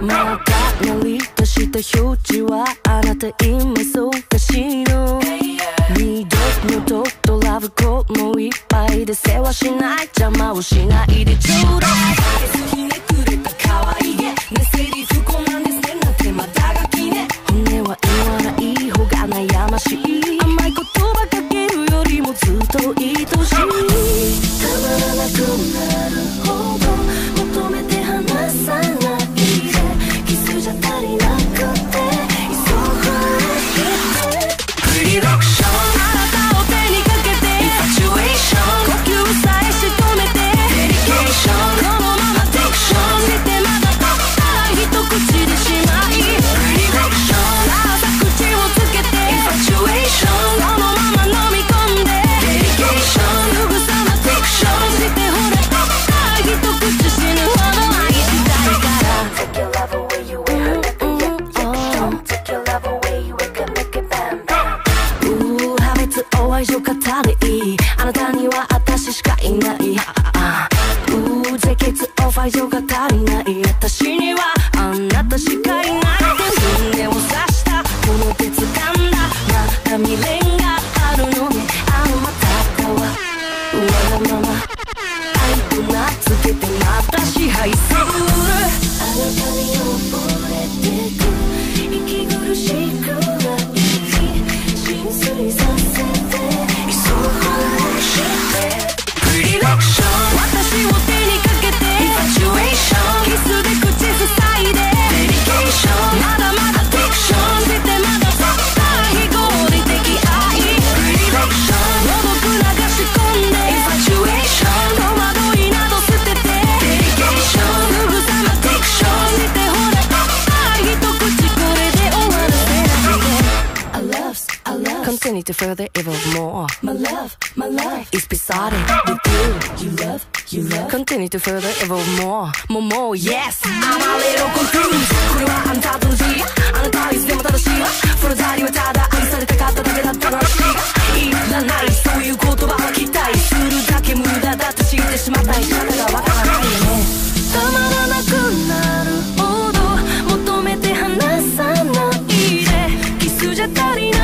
またなりとした表示はあなた今そうかしの二度のととラブコもいっぱいで世話しない邪魔をしないでちょうだいひねくれた可愛いげねセリフこなんです。ねなんてまたがきね骨は言わない方が悩ましい甘い言葉かけるよりもずっと愛しいたまらなくなる語り anything lite further evermore My love, my life is beside it with you You love, you love Continue to further evermore More, more, yes I'm a little confused これはあなたとの日あなたはいつでも正しいその代にはただ愛されたかっただけだったらしいいらないそういう言葉は期待するだけ無駄だと知ってしまった仕方がわからないよねたまらなくなるほど求めて離さないでキスじゃ足りない